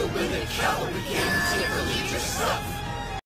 When the winter cavalry came to relieve yourself.